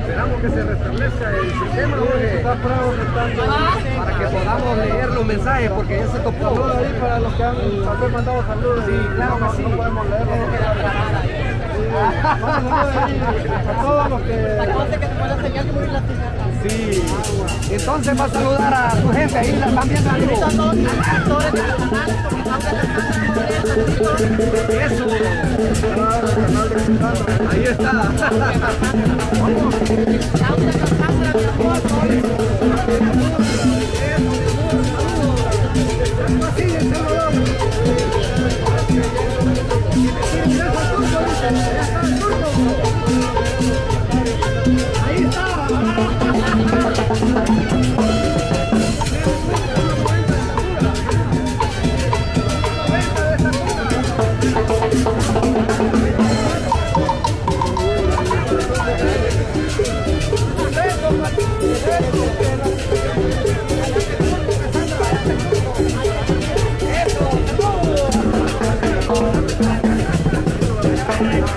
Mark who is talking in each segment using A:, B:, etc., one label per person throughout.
A: Esperamos que se restablezca el sistema, Jorge, para que podamos leer los mensajes, porque ya se topó.
B: Saludos ahí para los que han mandado saludos.
A: Sí, claro
B: no,
A: que sí.
B: No podemos ahí a todos los que...
C: que se puede señal que muy.
A: Sí. Entonces va a saludar a su gente ahí, la están viendo Ahí está.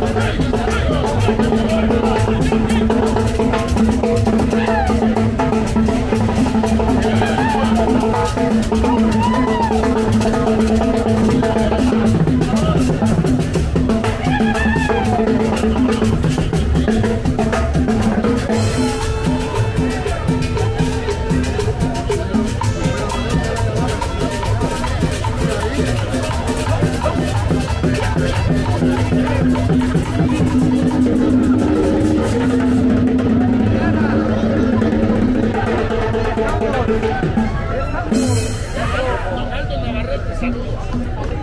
D: All right. Sim.